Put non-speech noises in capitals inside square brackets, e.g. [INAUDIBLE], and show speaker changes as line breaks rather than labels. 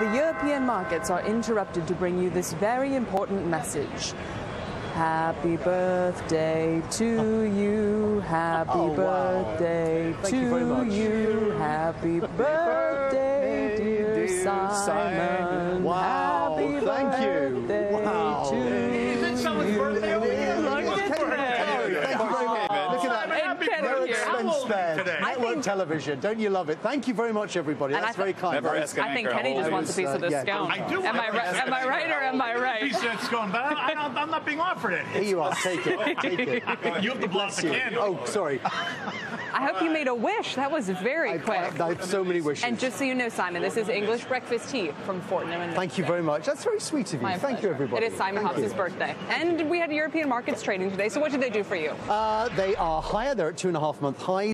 the European markets are interrupted to bring you this very important message. Happy birthday to you. Happy
Oh, wow.
birthday
Thank
to
you
you. Happy birthday, dear Simon.
Wow,
Happy
thank you.
birthday
Wow.
to
Is it someone's birthday over here?
Thank you very much. Look at that.
And Kenny
No
here.
expense spared.
today?
I
Network
think-
television. Don't you love it? Thank you very much, everybody.
And I
That's
th-
very kind.
Never ask
I think Kenny just wants a piece
uh,
of this
yeah,
scone.
I do
Am
want
I,
a
right,
piece
am I right am I right?
He said it's going, but I, I don't, I'm not being offered it.
Here you are. Take it. [LAUGHS] Take it.
You have to blow
Bless
the
you.
candle.
Oh, sorry.
I hope you made a wish. That was very
I,
quick.
I, I have so many wishes.
And just so you know, Simon, this is English breakfast tea from Fortnum and
Thank you very much. That's very sweet of you.
My
Thank you, everybody.
It is Simon
Thank
Hobbs' birthday. And we had European markets trading today. So what did they do for you?
Uh, they are higher. They're at two and a half month highs.